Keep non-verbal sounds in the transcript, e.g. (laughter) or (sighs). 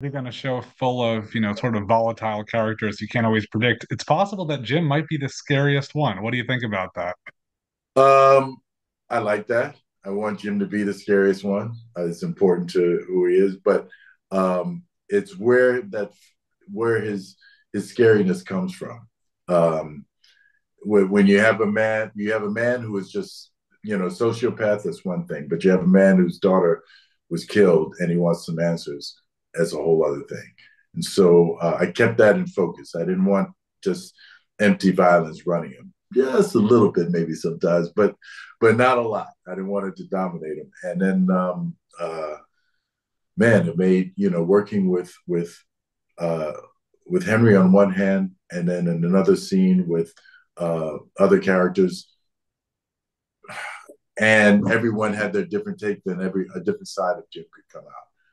Think on a show full of, you know, sort of volatile characters you can't always predict, it's possible that Jim might be the scariest one. What do you think about that? Um, I like that. I want Jim to be the scariest one. Uh, it's important to who he is, but um, it's where that where his his scariness comes from. Um, when, when you have a man, you have a man who is just you know sociopath. That's one thing, but you have a man whose daughter was killed, and he wants some answers. That's a whole other thing. And so uh, I kept that in focus. I didn't want just empty violence running him. Yes, a little bit maybe sometimes, but but not a lot. I didn't want it to dominate him. And then, um, uh, man, it made you know working with with uh, with Henry on one hand, and then in another scene with uh, other characters, (sighs) and everyone had their different take. Then every a different side of Jim could come out.